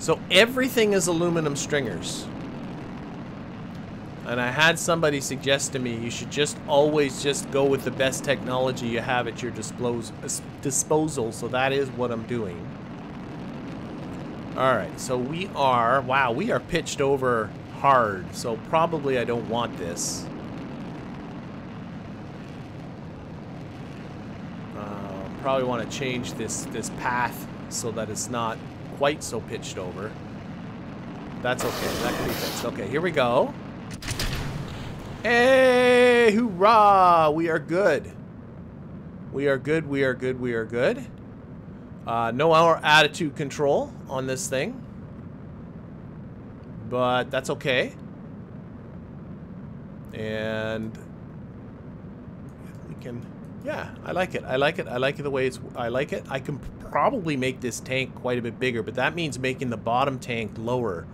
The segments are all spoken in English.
So everything is aluminum stringers. And I had somebody suggest to me you should just always just go with the best technology you have at your dispos disposal. So that is what I'm doing. Alright, so we are... Wow, we are pitched over hard. So probably I don't want this. Uh, probably want to change this, this path so that it's not quite so pitched over. That's okay. That can be fixed. Okay, here we go. Hey, hoorah! We are good. We are good, we are good, we are good. Uh, no our attitude control on this thing. But that's okay. And we can yeah, I like it. I like it. I like it the way it's... I like it. I can probably make this tank quite a bit bigger, but that means making the bottom tank lower.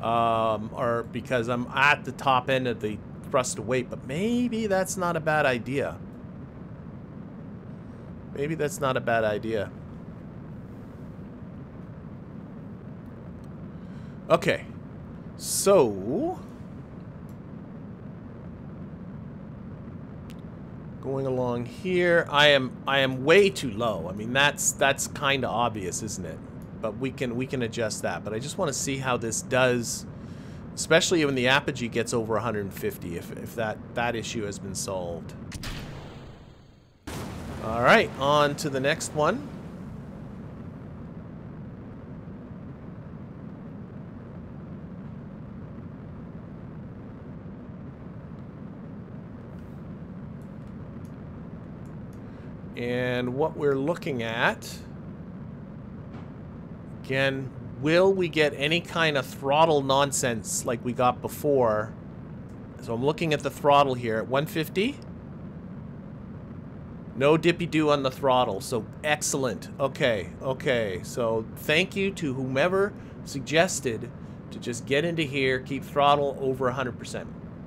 Um, or because I'm at the top end of the thrust weight, but maybe that's not a bad idea. Maybe that's not a bad idea. Okay. So... Going along here, I am I am way too low. I mean that's that's kind of obvious, isn't it? But we can we can adjust that. But I just want to see how this does, especially when the apogee gets over 150. If if that that issue has been solved. All right, on to the next one. And what we're looking at, again, will we get any kind of throttle nonsense like we got before? So I'm looking at the throttle here at 150. No dippy-do on the throttle, so excellent. Okay, okay, so thank you to whomever suggested to just get into here, keep throttle over 100%.